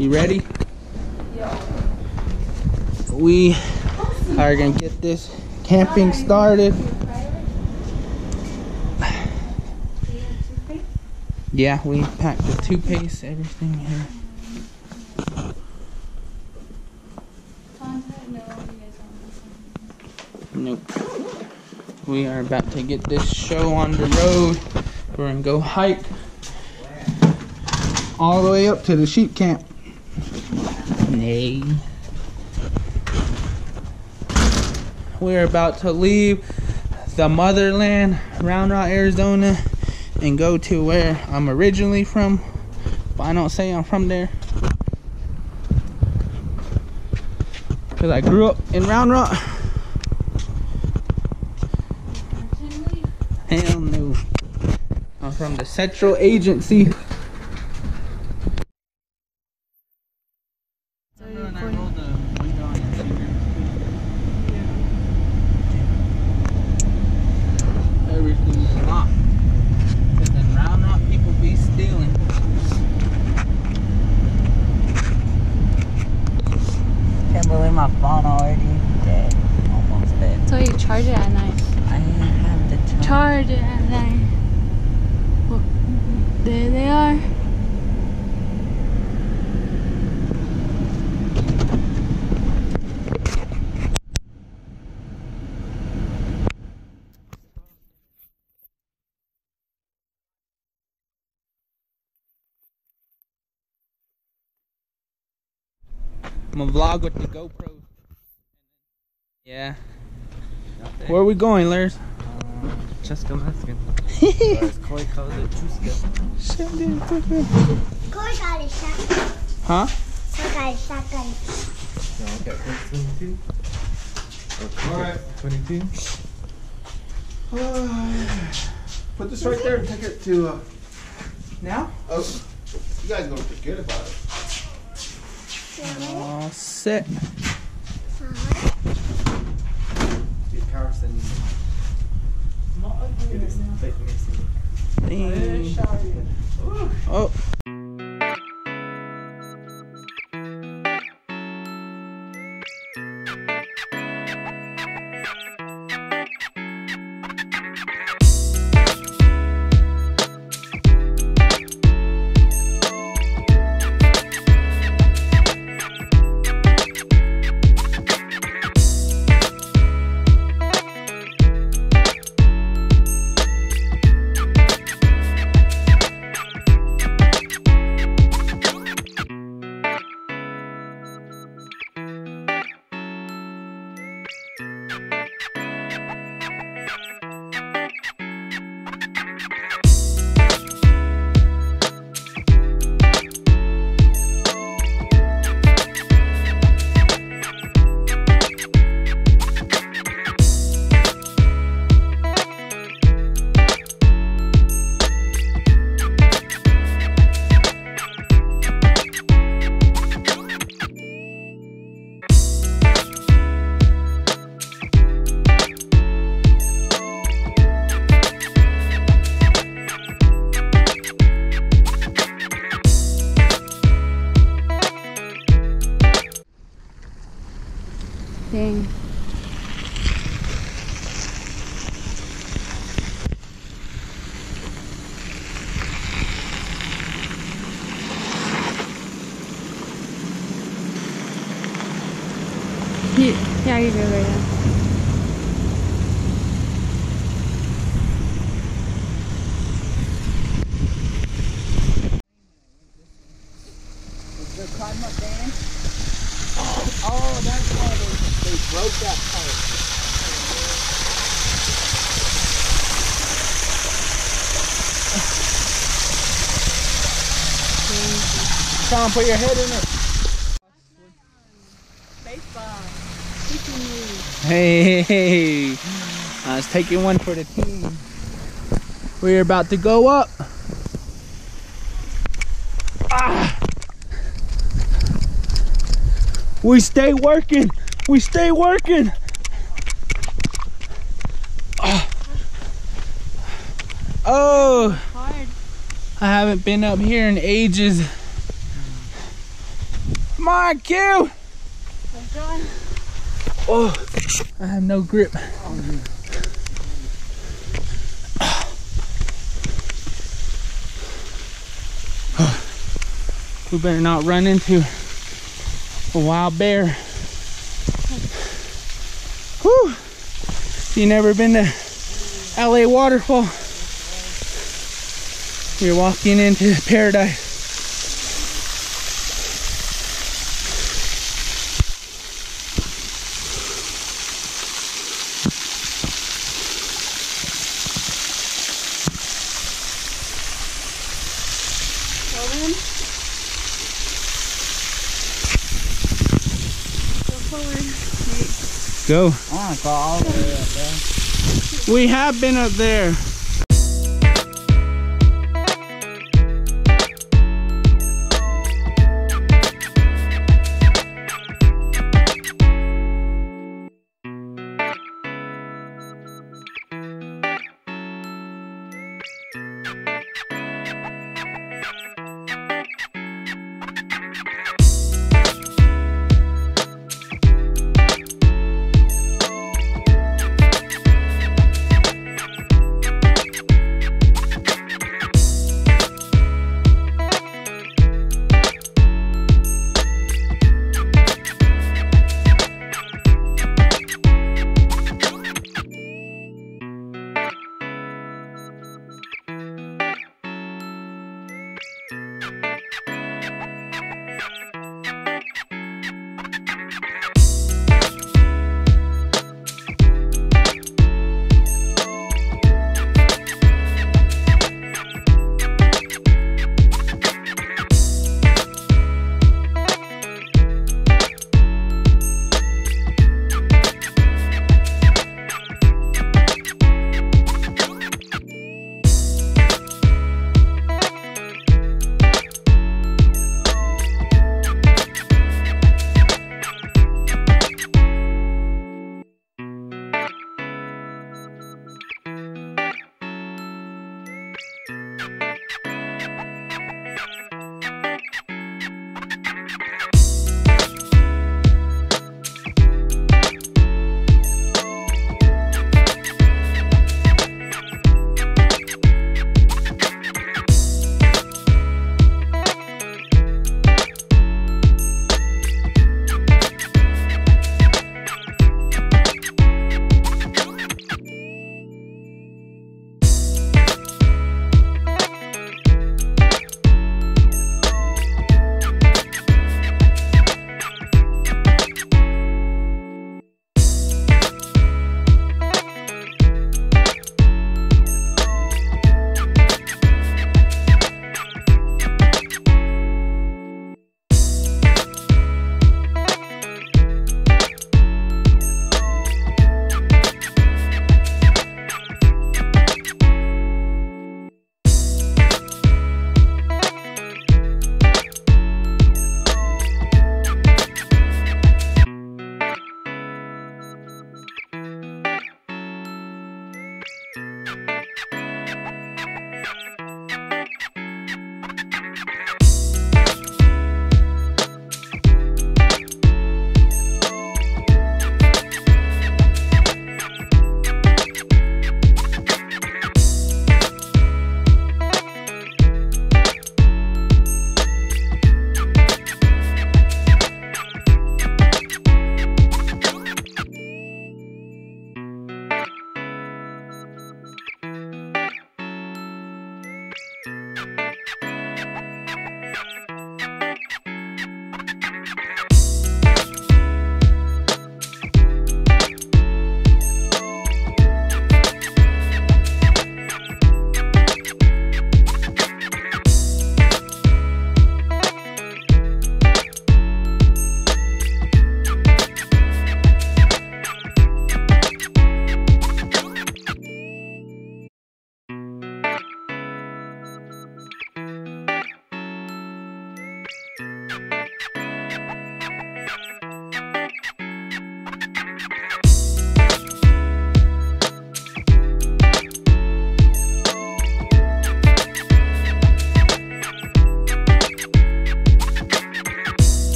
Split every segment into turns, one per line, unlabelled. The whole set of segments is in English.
You ready? Yeah. We are gonna get this camping started. Yeah, we packed the toothpaste, everything here. Nope. We are about to get this show on the road. We're gonna go hike all the way up to the sheep camp. Nay. We're about to leave the motherland, Round Rock, Arizona, and go to where I'm originally from. But I don't say I'm from there. Because I grew up in Round Rock. Hell no. I'm from the Central Agency. Everything's locked. Cause in Round Rock people be stealing.
Can't believe my phone already dead. Almost dead.
So you charge it at night.
I have the time.
Charge it at night. Well, there they are.
I'm gonna vlog with the GoPro. Yeah. Where are we going, Lars?
Cheska Mexican. As Koi calls it, Chuska.
Corey got a shotgun.
Huh?
I got a shotgun.
Okay, 22. Alright. 22.
Put this right there and take it to. Uh,
Now?
oh, you guys gonna forget about it.
All set.
Dude, Carson. It is fake missing.
Dang. Oh. Sean, put your head in it. Hey, hey, hey. I was taking one for the team. We're about to go up. Ah. We stay working. We stay working. Ah. Oh, I haven't been up here in ages. On, Q. Oh, I have no grip. We better not run into a wild bear. Whew. You never been to LA waterfall? You're walking into paradise.
Well then. Go forward.
Go.
I want to go all the way up there.
We have been up there.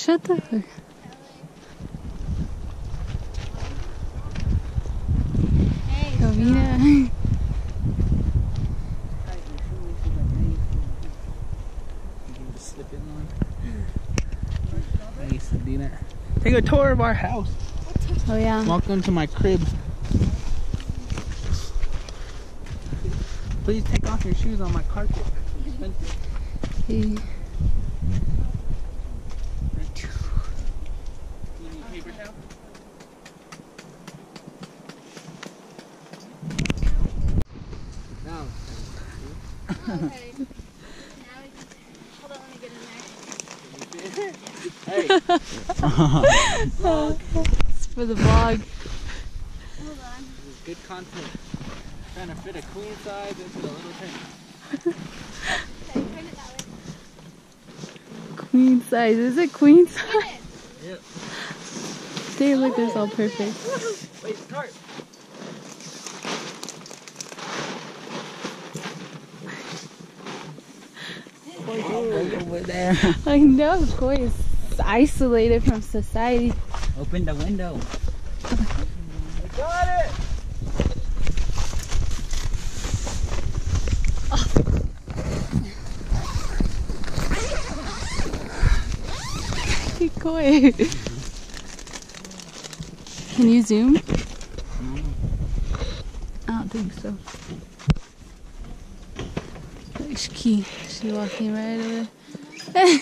Shut the fuck. Comida.
I used to do that. Take a tour of our house.
Oh yeah.
Welcome to my crib. Please take off your shoes on my carpet. It's expensive.
Hey.
You need paper towel? No. Hey.
It's for the vlog. Hold on.
This is good content. Trying to fit a queen size into a little tent.
Queen size. Is it queen size?
Yep.
They look this all perfect.
Wait, start.
Over there.
I know, of course. Isolated from society.
Open the window.
Got it!
Keep quiet. Can you zoom? I don't think so. There's Key. She's walking right over there.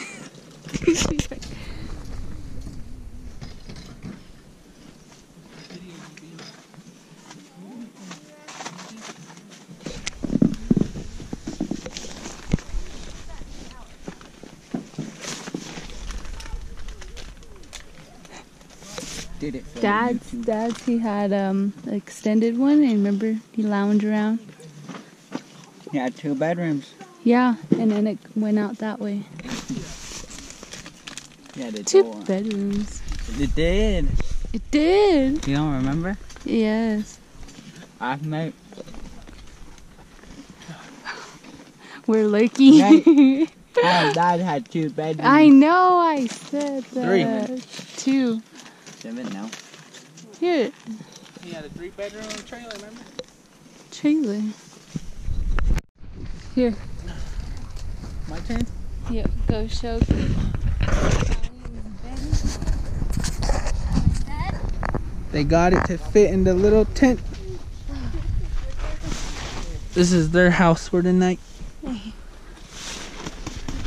She's right-
Did it. for
Dad's, dad's, he had um extended one. And remember, he lounged around.
He had two bedrooms.
Yeah, and then it went out that way.
Yeah, the
Two
door.
bedrooms.
It did.
It did.
You don't remember?
Yes.
I've met.
We're lucky.
Right. Dad had two bedrooms.
I know. I said
Three.
that. Two.
Seven now.
Here,
He had a three bedroom trailer, remember?
trailer. Here.
My turn?
Yep. Go show.
They got it to fit in the little tent. This is their house for the night.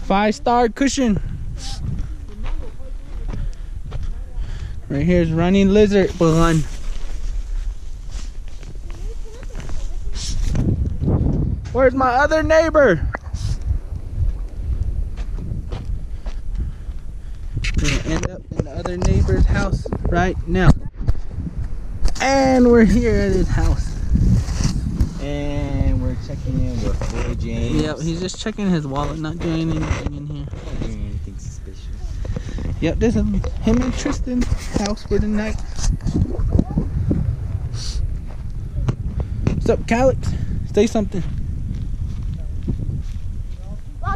Five star cushion. Right here is running lizard run. Where's my other neighbor? We're gonna end up in the other neighbor's house right now. And we're here at his house.
And we're checking in with Boy James.
Yep, he's just checking his wallet, not doing anything in here.
Not doing anything suspicious.
Yep, this is him and Tristan's house for the night. What's up, Calix? Say something.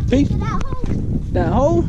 Peace.
that hole.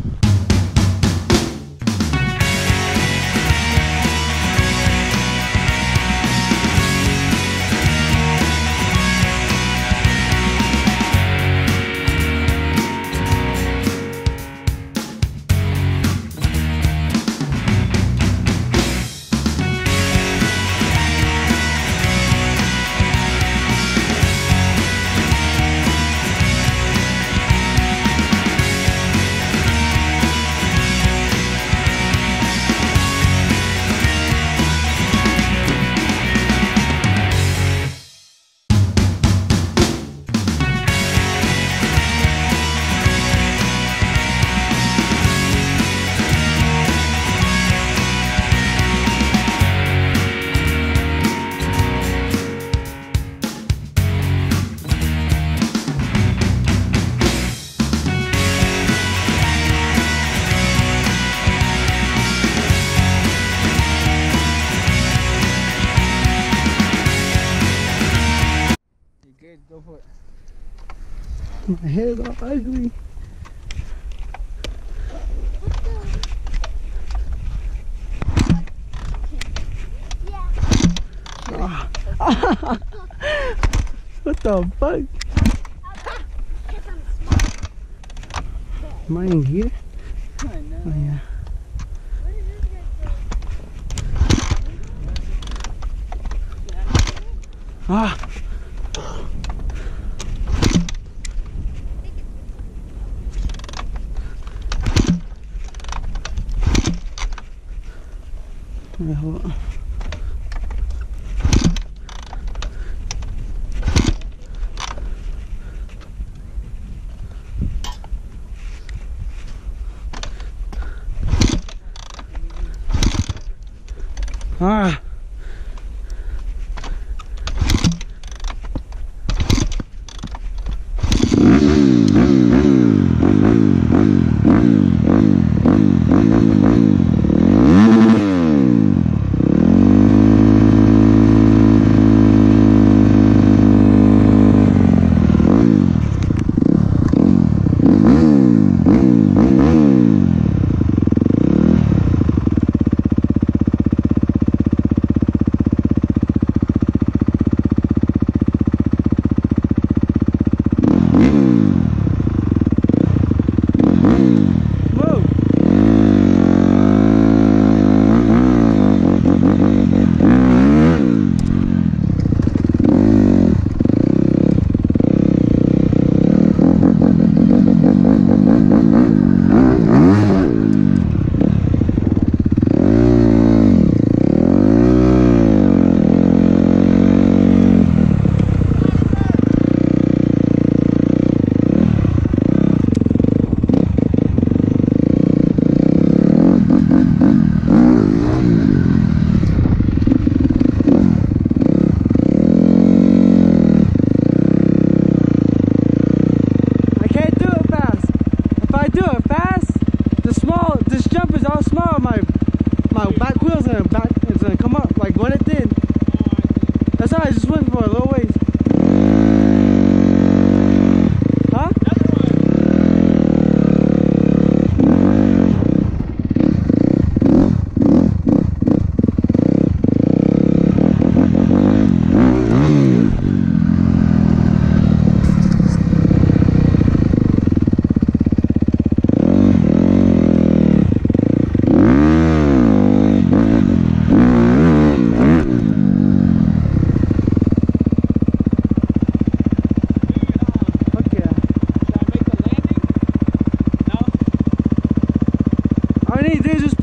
My hair's all ugly.
What the fuck? Am I in here? Oh, no. oh yeah. Ah! Wait, hold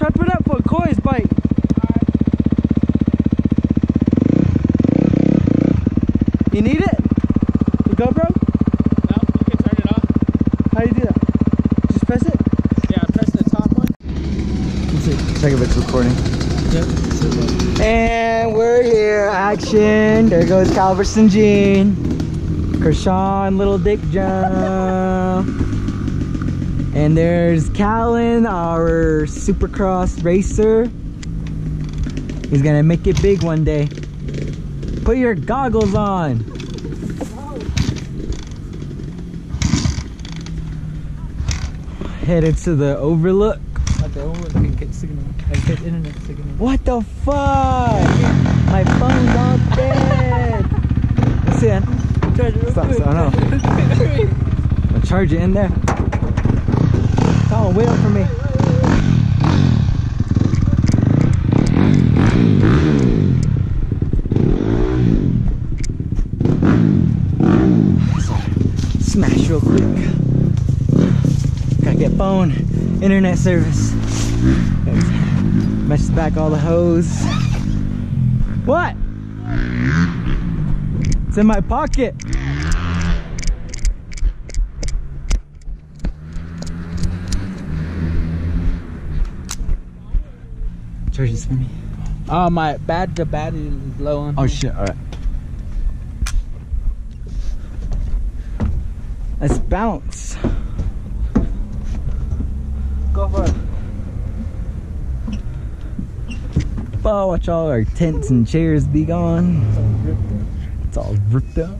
need to do is just prep it up for Coy's bike. You need it? The GoPro?
No, you can turn it off.
How do you do that? Just press it?
Yeah, press the top one.
Let's see. Check if it's recording.
Yep.
And we're here. Action. There goes Calverson Gene. Kershawn, Little Dick Jump. and there's Callan, our supercross racer. He's gonna make it big one day. Put your goggles on. Headed to the overlook. What the fuck? My phone's all dead. Let's see it. Stop, stop, I know. Charge it in there. Up for me. Smash real quick. Gotta get phone, internet service. Meshes back all the hose. What? It's in my pocket. Charge this for me.
Oh, my bad. The battery is low on.
Oh shit, alright. Let's bounce. Go for it. Oh, watch all our tents and chairs be gone. It's all ripped up.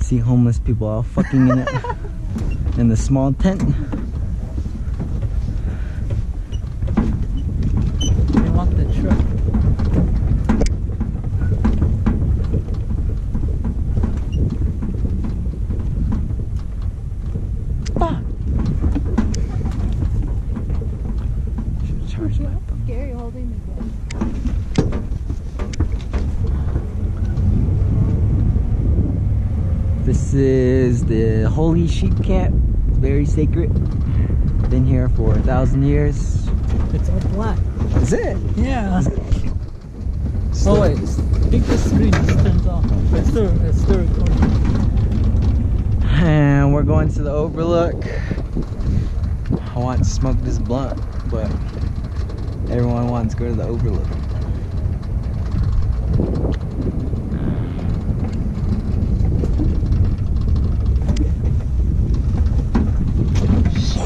See homeless people all fucking in it. in the small tent.
They want the truck.
This is the Holy Sheep Camp. It's very sacred. Been here for a thousand years.
It's all black.
Is it?
Yeah. Oh wait, I think the screen just turns off. It's still, it's still recording.
And we're going to the overlook. I want to smoke this blunt, but everyone wants to go to the overlook.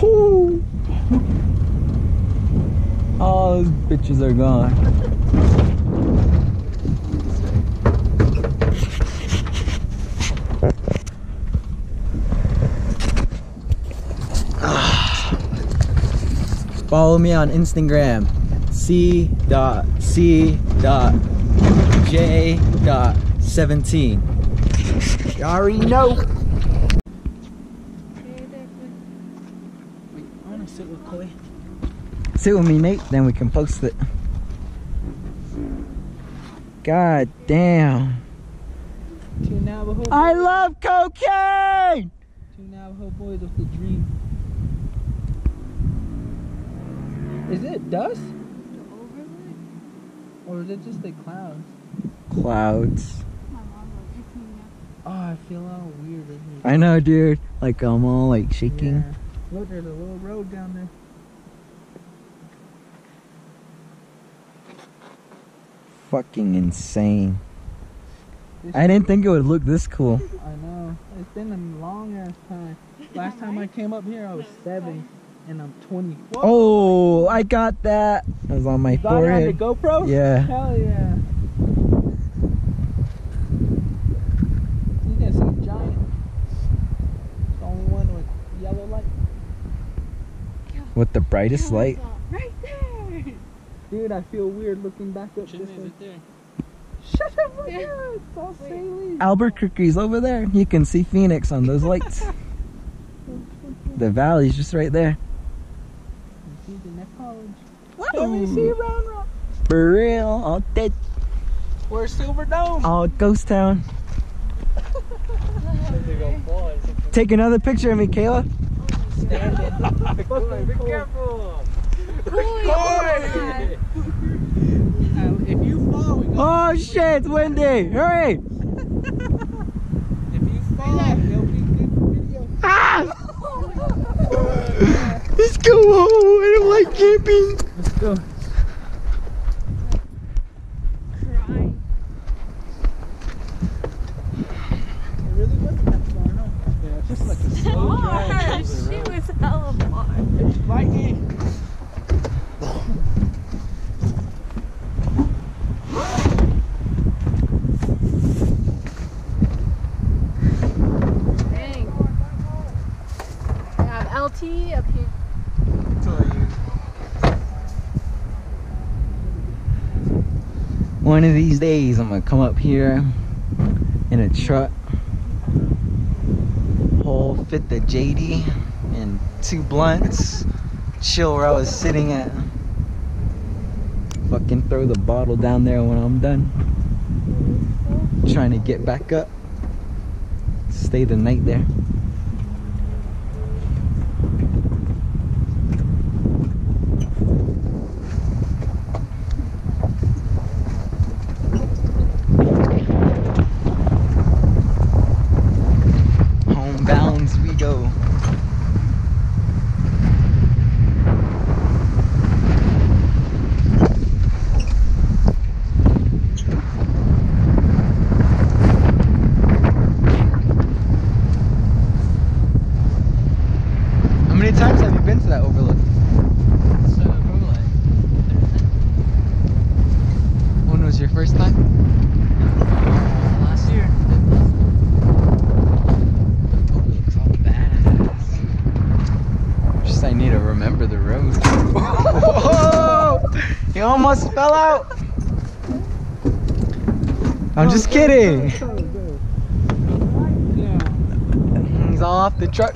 Whew. All those bitches are gone. Ah. Follow me on Instagram. C dot C dot J dot 17. You already know.
I wanna sit with Chloe.
Sit with me, Nate, then we can post it. God damn.
Two Navajo,
I love cocaine!
two Navajo boys of the dream. Is it dust? Or is it just the clouds?
Clouds.
Oh, I feel all weird.
I know, dude. Like, I'm all like shaking.
Yeah. Look, there's a little road down there.
Fucking insane. I didn't think it would look this cool.
I know. It's been a long ass time. Last time I came up here, I was seven, and I'm 20. Whoa.
Oh, I got that. It was on my
You got it on the
forehead.
GoPro?
Yeah.
Hell yeah. You can see giant. The only one with yellow light.
With the brightest light.
Right there.
Dude, I feel weird looking back up this way. Shut up, look at it. It's all saline.
Albuquerque's over there. You can see Phoenix on those lights. the valley's just right there.
He's in that college. Let me see Round Rock.
For real. All dead.
Where's Silver Dome?
All ghost town. Take another picture of me, Kayla.
Be careful.
Boy.
If you fall, we go.
Oh shit, it's windy. Hurry.
If you fall, there'll be good video.
Ah! Let's go home. I don't like camping.
Let's go.
Crying.
It really wasn't that far, no. Yeah, it's just like a slow drive.
She was hella far.
It's lightning.
Dang. I have LT up here.
One of these days, I'm gonna come up here in a truck, whole fit the JD, and two blunts, chill where I was sitting at. Fucking throw the bottle down there when I'm done. Trying to get back up, stay the night there. Homebounds we go. How many times have you been to that overlook? When was your first time?
Last year.
Overlook's all badass. Just I need to remember the road. Whoa! You almost fell out. I'm just kidding. He's off the truck.